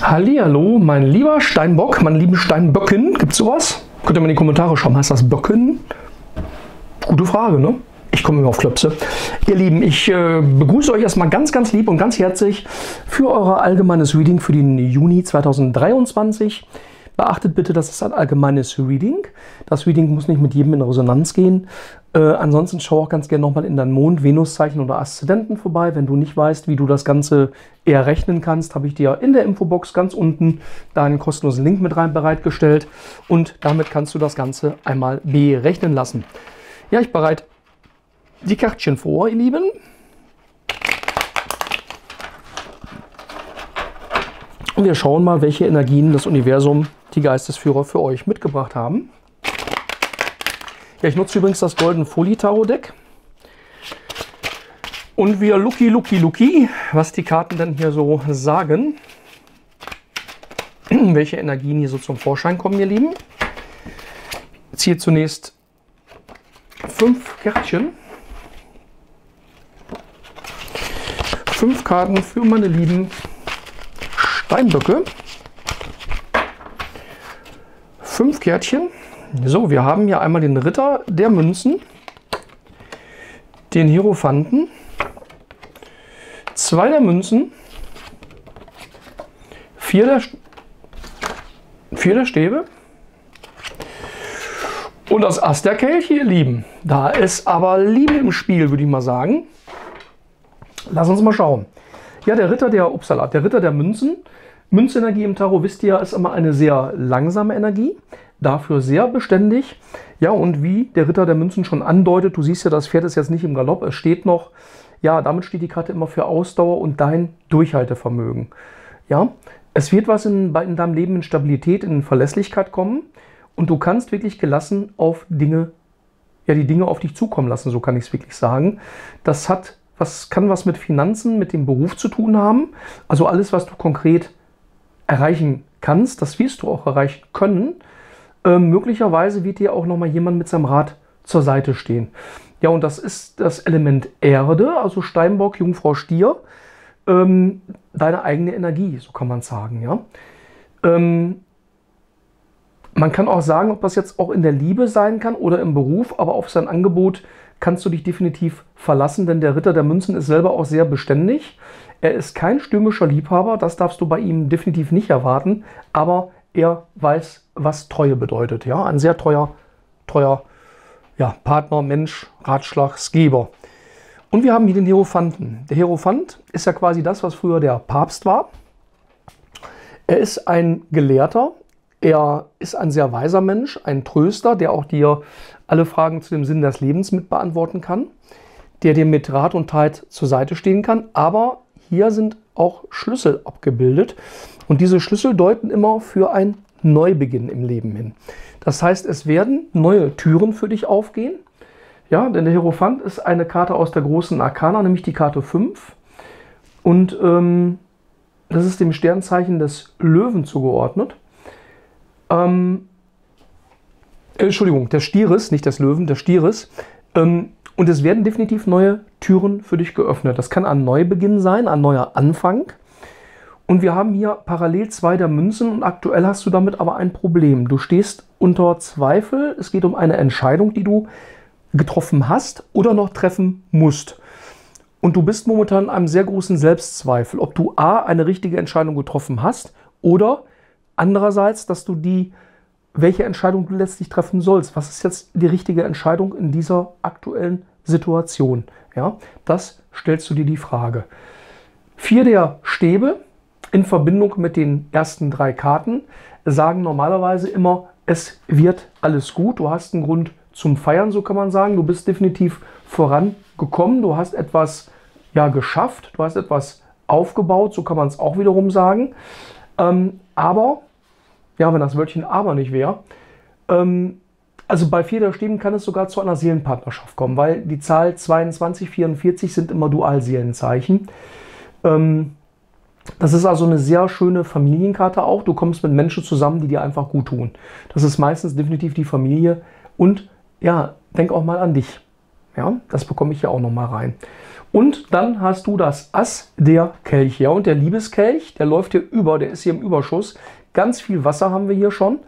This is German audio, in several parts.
Hallihallo, mein lieber Steinbock, meine lieben Steinböcken. Gibt es sowas? Könnt ihr mal in die Kommentare schreiben. Heißt das Böcken? Gute Frage, ne? Ich komme immer auf Klöpse. Ihr Lieben, ich äh, begrüße euch erstmal ganz, ganz lieb und ganz herzlich für euer allgemeines Reading für den Juni 2023. Beachtet bitte, das ist ein allgemeines Reading. Das Reading muss nicht mit jedem in Resonanz gehen. Äh, ansonsten schau auch ganz gerne nochmal in dein Mond, Venuszeichen oder Aszendenten vorbei. Wenn du nicht weißt, wie du das Ganze eher rechnen kannst, habe ich dir in der Infobox ganz unten da einen kostenlosen Link mit rein bereitgestellt. Und damit kannst du das Ganze einmal berechnen lassen. Ja, ich bereite die Kärtchen vor, ihr Lieben. Und wir schauen mal, welche Energien das Universum die Geistesführer für euch mitgebracht haben. Ja, ich nutze übrigens das Golden Folie Tarot Deck. Und wir Lucky, Lucky, Lucky, was die Karten denn hier so sagen. Welche Energien hier so zum Vorschein kommen, ihr Lieben. Ich ziehe zunächst fünf Kärtchen. Fünf Karten für meine lieben Steinböcke fünf Kärtchen. So, wir haben hier einmal den Ritter der Münzen, den Hierophanten, zwei der Münzen, vier der, vier der Stäbe und das Ass der Kelch, ihr Lieben. Da ist aber Liebe im Spiel, würde ich mal sagen. Lass uns mal schauen. Ja, der Ritter der Upsala, der Ritter der Münzen Münzenergie im Tarot, wisst ihr, ist immer eine sehr langsame Energie, dafür sehr beständig. Ja, und wie der Ritter der Münzen schon andeutet, du siehst ja, das Pferd ist jetzt nicht im Galopp, es steht noch. Ja, damit steht die Karte immer für Ausdauer und dein Durchhaltevermögen. Ja, es wird was in, in deinem Leben in Stabilität, in Verlässlichkeit kommen und du kannst wirklich gelassen auf Dinge, ja, die Dinge auf dich zukommen lassen, so kann ich es wirklich sagen. Das hat was, kann was mit Finanzen, mit dem Beruf zu tun haben. Also alles, was du konkret erreichen kannst, das wirst du auch erreichen können. Ähm, möglicherweise wird dir auch noch mal jemand mit seinem Rad zur Seite stehen. Ja, und das ist das Element Erde, also Steinbock, Jungfrau, Stier. Ähm, deine eigene Energie, so kann man sagen. Ja? Ähm, man kann auch sagen, ob das jetzt auch in der Liebe sein kann oder im Beruf, aber auf sein Angebot kannst du dich definitiv verlassen, denn der Ritter der Münzen ist selber auch sehr beständig. Er ist kein stürmischer Liebhaber, das darfst du bei ihm definitiv nicht erwarten, aber er weiß, was Treue bedeutet. Ja, ein sehr treuer, treuer ja, Partner, Mensch, Ratschlagsgeber. Und wir haben hier den Hierophanten. Der Hierophant ist ja quasi das, was früher der Papst war. Er ist ein Gelehrter, er ist ein sehr weiser Mensch, ein Tröster, der auch dir alle Fragen zu dem Sinn des Lebens mit beantworten kann, der dir mit Rat und Tat zur Seite stehen kann, aber hier sind auch Schlüssel abgebildet und diese Schlüssel deuten immer für einen Neubeginn im Leben hin. Das heißt, es werden neue Türen für dich aufgehen. Ja, denn der Hierophant ist eine Karte aus der großen Arkana, nämlich die Karte 5. Und ähm, das ist dem Sternzeichen des Löwen zugeordnet. Ähm, Entschuldigung, des Stieres, nicht des Löwen, des Stieres. Ähm, und es werden definitiv neue Türen für dich geöffnet. Das kann ein Neubeginn sein, ein neuer Anfang. Und wir haben hier parallel zwei der Münzen und aktuell hast du damit aber ein Problem. Du stehst unter Zweifel. Es geht um eine Entscheidung, die du getroffen hast oder noch treffen musst. Und du bist momentan in einem sehr großen Selbstzweifel, ob du A, eine richtige Entscheidung getroffen hast oder andererseits, dass du die welche Entscheidung du letztlich treffen sollst. Was ist jetzt die richtige Entscheidung in dieser aktuellen Situation? Ja, das stellst du dir die Frage. Vier der Stäbe in Verbindung mit den ersten drei Karten sagen normalerweise immer, es wird alles gut. Du hast einen Grund zum Feiern, so kann man sagen. Du bist definitiv vorangekommen. Du hast etwas ja, geschafft. Du hast etwas aufgebaut, so kann man es auch wiederum sagen. Ähm, aber ja, wenn das Wörtchen aber nicht wäre. Ähm, also bei vier der Stäben kann es sogar zu einer Seelenpartnerschaft kommen, weil die Zahl 22, 44 sind immer Dualseelenzeichen. Ähm, das ist also eine sehr schöne Familienkarte auch. Du kommst mit Menschen zusammen, die dir einfach gut tun. Das ist meistens definitiv die Familie. Und ja, denk auch mal an dich. Ja, das bekomme ich ja auch nochmal rein. Und dann hast du das Ass der Kelche. Ja, und der Liebeskelch, der läuft hier über, der ist hier im Überschuss. Ganz viel Wasser haben wir hier schon.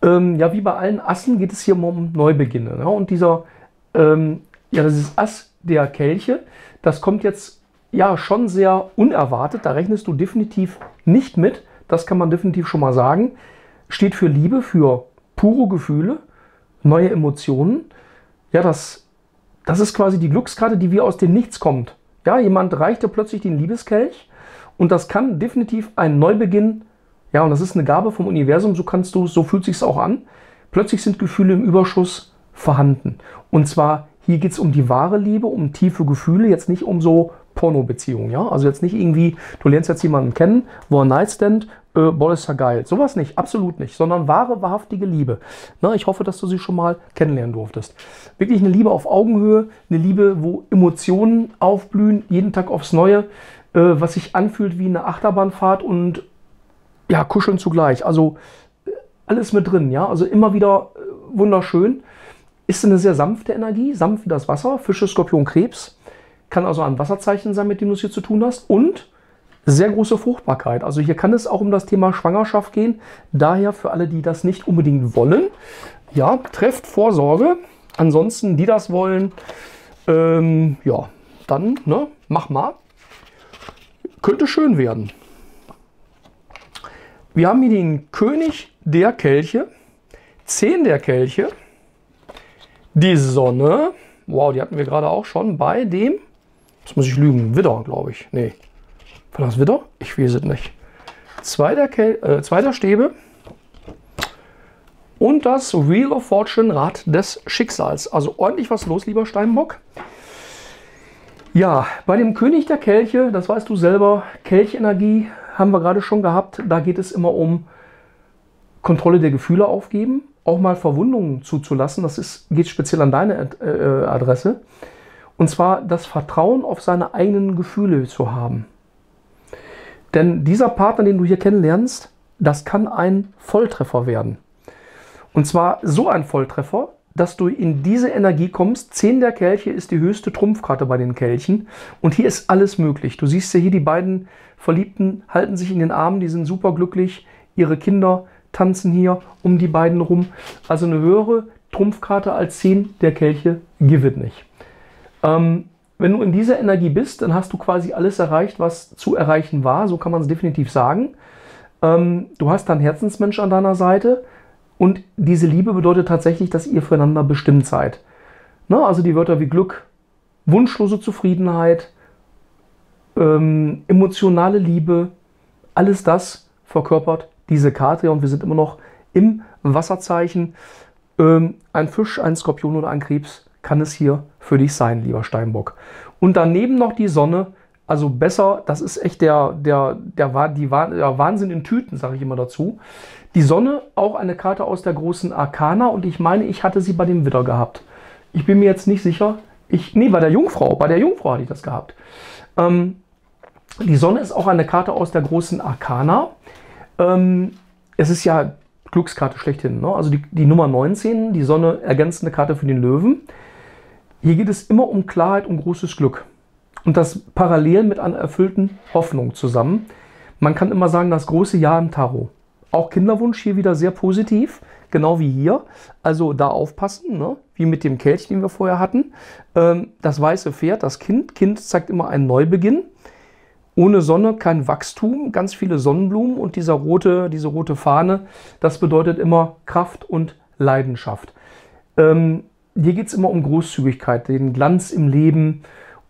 Ähm, ja, wie bei allen Assen geht es hier um Neubeginne. Ja, und dieser, ähm, ja, das ist Ass der Kelche, das kommt jetzt ja schon sehr unerwartet. Da rechnest du definitiv nicht mit. Das kann man definitiv schon mal sagen. Steht für Liebe, für pure Gefühle, neue Emotionen. Ja, das, das ist quasi die Glückskarte, die wie aus dem Nichts kommt. Ja, jemand reichte plötzlich den Liebeskelch und das kann definitiv ein Neubeginn. Ja, und das ist eine Gabe vom Universum, so kannst du, so fühlt sich auch an. Plötzlich sind Gefühle im Überschuss vorhanden. Und zwar hier geht es um die wahre Liebe, um tiefe Gefühle, jetzt nicht um so Porno-Beziehungen. Ja? Also jetzt nicht irgendwie, du lernst jetzt jemanden kennen, wo ein Nightstand, äh, boah, ist ja geil. Sowas nicht, absolut nicht, sondern wahre, wahrhaftige Liebe. Na, ich hoffe, dass du sie schon mal kennenlernen durftest. Wirklich eine Liebe auf Augenhöhe, eine Liebe, wo Emotionen aufblühen, jeden Tag aufs Neue, äh, was sich anfühlt wie eine Achterbahnfahrt und ja, kuscheln zugleich. Also alles mit drin, ja. Also immer wieder äh, wunderschön. Ist eine sehr sanfte Energie, sanft wie das Wasser, Fische, Skorpion, Krebs. Kann also ein Wasserzeichen sein, mit dem du es hier zu tun hast. Und sehr große Fruchtbarkeit. Also hier kann es auch um das Thema Schwangerschaft gehen. Daher für alle, die das nicht unbedingt wollen, ja, trefft Vorsorge. Ansonsten, die das wollen, ähm, ja, dann, ne, mach mal. Könnte schön werden. Wir haben hier den König der Kelche, 10 der Kelche, die Sonne, wow, die hatten wir gerade auch schon bei dem, das muss ich lügen, Widder, glaube ich. Nee. War das Widder? Ich weiß es nicht. Zweiter, Kel äh, zweiter Stäbe. Und das Wheel of Fortune, Rad des Schicksals. Also ordentlich was los, lieber Steinbock. Ja, bei dem König der Kelche, das weißt du selber, Kelchenergie haben wir gerade schon gehabt. Da geht es immer um Kontrolle der Gefühle aufgeben auch mal Verwundungen zuzulassen. Das ist, geht speziell an deine äh, Adresse. Und zwar das Vertrauen auf seine eigenen Gefühle zu haben. Denn dieser Partner, den du hier kennenlernst, das kann ein Volltreffer werden. Und zwar so ein Volltreffer, dass du in diese Energie kommst. Zehn der Kelche ist die höchste Trumpfkarte bei den Kelchen. Und hier ist alles möglich. Du siehst ja hier, die beiden Verliebten halten sich in den Armen, die sind super glücklich. Ihre Kinder tanzen hier um die beiden rum. Also eine höhere Trumpfkarte als 10 der Kelche give it nicht. Ähm, wenn du in dieser Energie bist, dann hast du quasi alles erreicht, was zu erreichen war. So kann man es definitiv sagen. Ähm, du hast deinen Herzensmensch an deiner Seite und diese Liebe bedeutet tatsächlich, dass ihr füreinander bestimmt seid. Ne? Also die Wörter wie Glück, wunschlose Zufriedenheit, ähm, emotionale Liebe, alles das verkörpert diese Karte und wir sind immer noch im Wasserzeichen. Ähm, ein Fisch, ein Skorpion oder ein Krebs kann es hier für dich sein, lieber Steinbock. Und daneben noch die Sonne. Also besser, das ist echt der, der, der, die, der Wahnsinn in Tüten, sage ich immer dazu. Die Sonne, auch eine Karte aus der großen Arkana und ich meine, ich hatte sie bei dem Widder gehabt. Ich bin mir jetzt nicht sicher. Ich, nee, bei der Jungfrau. Bei der Jungfrau hatte ich das gehabt. Ähm, die Sonne ist auch eine Karte aus der großen Arkana. Ähm, es ist ja Glückskarte schlechthin. Ne? Also die, die Nummer 19, die Sonne, ergänzende Karte für den Löwen. Hier geht es immer um Klarheit und großes Glück. Und das parallel mit einer erfüllten Hoffnung zusammen. Man kann immer sagen, das große Jahr im Tarot. Auch Kinderwunsch hier wieder sehr positiv, genau wie hier. Also da aufpassen, ne? wie mit dem Kelch, den wir vorher hatten. Ähm, das weiße Pferd, das Kind. Kind zeigt immer einen Neubeginn. Ohne Sonne kein Wachstum, ganz viele Sonnenblumen und dieser rote, diese rote Fahne, das bedeutet immer Kraft und Leidenschaft. Ähm, hier geht es immer um Großzügigkeit, den Glanz im Leben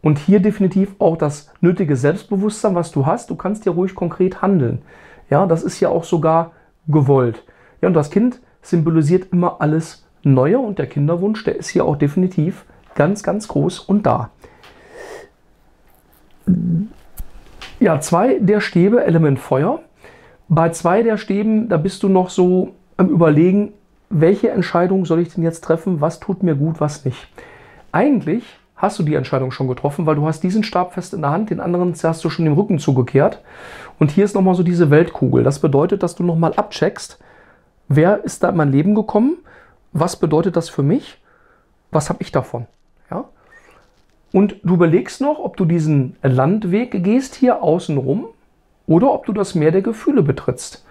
und hier definitiv auch das nötige Selbstbewusstsein, was du hast. Du kannst ja ruhig konkret handeln. Ja, das ist ja auch sogar gewollt. Ja, und das Kind symbolisiert immer alles Neue und der Kinderwunsch, der ist hier auch definitiv ganz, ganz groß und da. Ja, zwei der Stäbe, Element Feuer. Bei zwei der Stäben, da bist du noch so am Überlegen, welche Entscheidung soll ich denn jetzt treffen, was tut mir gut, was nicht. Eigentlich hast du die Entscheidung schon getroffen, weil du hast diesen Stab fest in der Hand, den anderen hast du schon den Rücken zugekehrt. Und hier ist nochmal so diese Weltkugel. Das bedeutet, dass du nochmal abcheckst, wer ist da in mein Leben gekommen, was bedeutet das für mich, was habe ich davon. Ja? Und du überlegst noch, ob du diesen Landweg gehst hier außenrum oder ob du das Meer der Gefühle betrittst.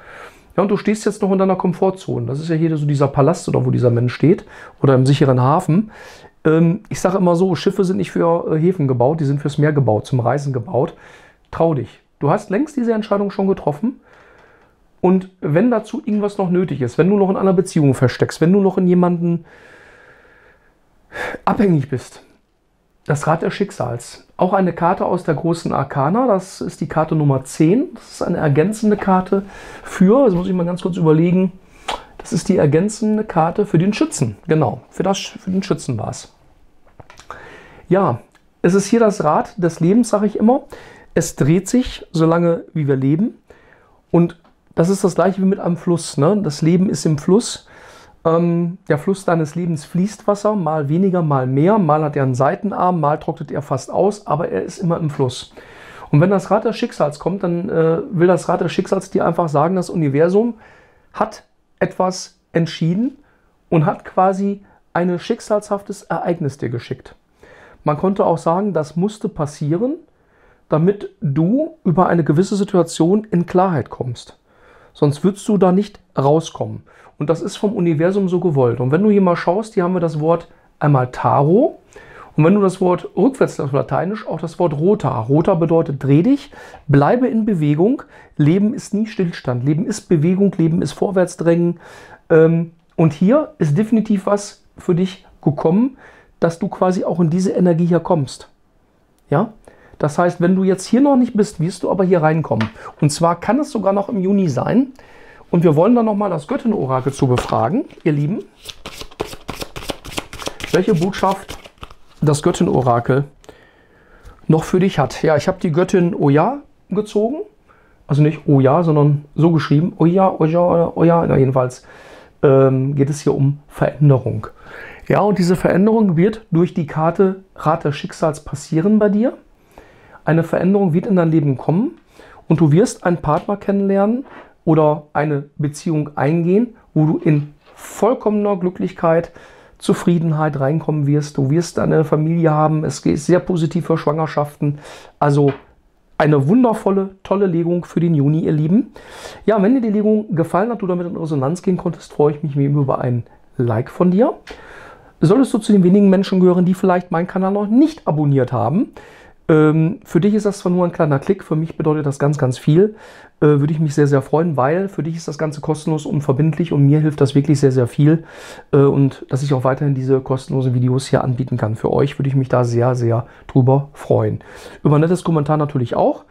Ja, und du stehst jetzt noch in deiner Komfortzone. Das ist ja hier so dieser Palast oder wo dieser Mensch steht oder im sicheren Hafen. Ähm, ich sage immer so, Schiffe sind nicht für äh, Häfen gebaut, die sind fürs Meer gebaut, zum Reisen gebaut. Trau dich. Du hast längst diese Entscheidung schon getroffen. Und wenn dazu irgendwas noch nötig ist, wenn du noch in einer Beziehung versteckst, wenn du noch in jemanden abhängig bist, das Rad des Schicksals. Auch eine Karte aus der großen Arkana, das ist die Karte Nummer 10. Das ist eine ergänzende Karte für, das muss ich mal ganz kurz überlegen, das ist die ergänzende Karte für den Schützen. Genau, für, das, für den Schützen war es. Ja, es ist hier das Rad des Lebens, sage ich immer. Es dreht sich, solange wie wir leben. Und das ist das gleiche wie mit einem Fluss. Ne? Das Leben ist im Fluss. Ähm, der Fluss deines Lebens fließt Wasser, mal weniger, mal mehr. Mal hat er einen Seitenarm, mal trocknet er fast aus, aber er ist immer im Fluss. Und wenn das Rad des Schicksals kommt, dann äh, will das Rad des Schicksals dir einfach sagen, das Universum hat etwas entschieden und hat quasi ein schicksalshaftes Ereignis dir geschickt. Man konnte auch sagen, das musste passieren, damit du über eine gewisse Situation in Klarheit kommst. Sonst würdest du da nicht rauskommen. Und das ist vom Universum so gewollt. Und wenn du hier mal schaust, hier haben wir das Wort einmal Taro. Und wenn du das Wort rückwärts auf Lateinisch, auch das Wort Rota. Rota bedeutet dreh dich, bleibe in Bewegung. Leben ist nie Stillstand. Leben ist Bewegung, Leben ist Vorwärtsdrängen. Ähm, und hier ist definitiv was für dich gekommen, dass du quasi auch in diese Energie hier kommst. Ja? Das heißt, wenn du jetzt hier noch nicht bist, wirst du aber hier reinkommen. Und zwar kann es sogar noch im Juni sein. Und wir wollen dann nochmal das Göttin-Orakel zu befragen, ihr Lieben. Welche Botschaft das Göttin-Orakel noch für dich hat. Ja, ich habe die Göttin Oya gezogen. Also nicht Oya, sondern so geschrieben. Oya, Oya, Oya. Na, jedenfalls ähm, geht es hier um Veränderung. Ja, und diese Veränderung wird durch die Karte Rat des Schicksals passieren bei dir. Eine Veränderung wird in dein Leben kommen und du wirst einen Partner kennenlernen, oder eine Beziehung eingehen, wo du in vollkommener Glücklichkeit, Zufriedenheit reinkommen wirst. Du wirst eine Familie haben. Es geht sehr positiv für Schwangerschaften. Also eine wundervolle, tolle Legung für den Juni, ihr Lieben. Ja, wenn dir die Legung gefallen hat, du damit in Resonanz gehen konntest, freue ich mich wie über ein Like von dir. Solltest du zu den wenigen Menschen gehören, die vielleicht meinen Kanal noch nicht abonniert haben, für dich ist das zwar nur ein kleiner Klick, für mich bedeutet das ganz, ganz viel. Äh, würde ich mich sehr, sehr freuen, weil für dich ist das Ganze kostenlos und verbindlich und mir hilft das wirklich sehr, sehr viel. Äh, und dass ich auch weiterhin diese kostenlosen Videos hier anbieten kann für euch, würde ich mich da sehr, sehr drüber freuen. Über ein nettes Kommentar natürlich auch.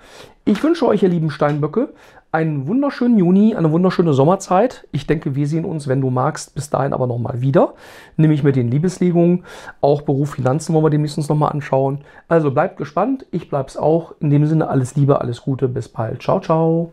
Ich wünsche euch, ihr lieben Steinböcke, einen wunderschönen Juni, eine wunderschöne Sommerzeit. Ich denke, wir sehen uns, wenn du magst, bis dahin aber nochmal wieder. Nämlich mit den Liebeslegungen. Auch Beruf, Finanzen wollen wir demnächst uns nochmal anschauen. Also bleibt gespannt. Ich bleib's auch. In dem Sinne alles Liebe, alles Gute. Bis bald. Ciao, ciao.